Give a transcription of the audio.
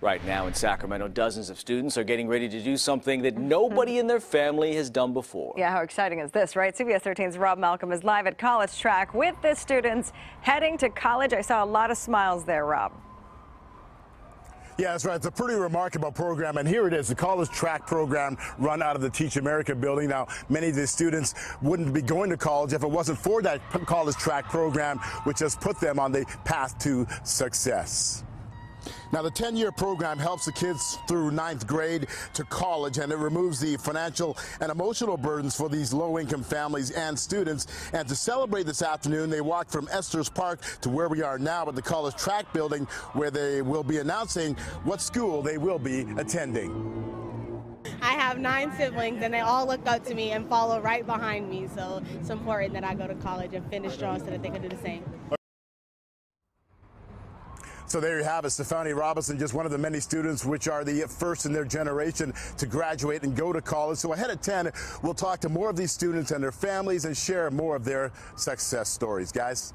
Right now in Sacramento, dozens of students are getting ready to do something that mm-hmm. nobody in their family has done before. Yeah, how exciting is this, right? CBS 13's Rob Malcolm is live at College Track with the students heading to college. I saw a lot of smiles there, Rob. Yeah, that's right. It's a pretty remarkable program. And here it is, the college track program run out of the Teach America building. Now, many of the students wouldn't be going to college if it wasn't for that college track program, which has put them on the path to success. Now, the 10 year program helps the kids through ninth grade to college, and it removes the financial and emotional burdens for these low income families and students. And to celebrate this afternoon, they walked from Estes Park to where we are now at the college track building, where they will be announcing what school they will be attending. I have nine siblings, and they all look up to me and follow right behind me. So it's important that I go to college and finish strong so that they can do the same. So there you have it, Stefani Robinson, just one of the many students which are the first in their generation to graduate and go to college. So ahead of 10, we'll talk to more of these students and their families and share more of their success stories. Guys.